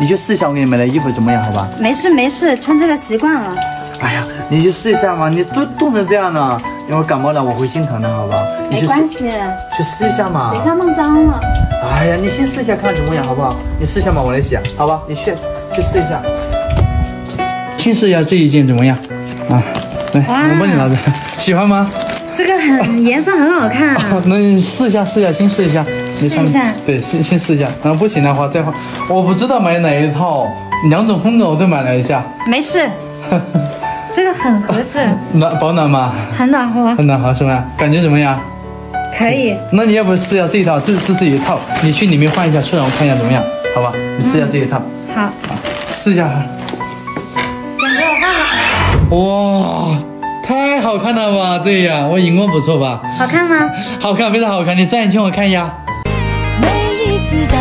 你去试一下我给你买的衣服怎么样？好吧？没事没事，穿这个习惯了。哎呀，你去试一下嘛，你都冻成这样了，一会儿感冒了我会心疼的，好吧？你去试没关系，去试一下嘛等一。下弄脏了。哎呀，你先试一下看怎么样，好不好？你试一下嘛，我来洗，好吧？你去去试一下，先试一下这一件怎么样？啊，来，我帮你拿着，喜欢吗？这个很颜色很好看、好，那你试一下，试一下，先试一下。你试一下对，先先试一下，然后不行的话再换。我不知道买哪一套，两种风格我都买了一下，没事，这个很合适，暖保暖吗？很暖和，很暖和是吧？感觉怎么样？可以。那你要不试一下这一套？这这是一套，你去里面换一下，出来我看一下怎么样？好吧，你试一下这一套，好，试一下。姐姐我换了，哇，太好看了吧！这样我荧光不错吧？好看吗？好看，非常好看。你转一圈我看一下。每一次当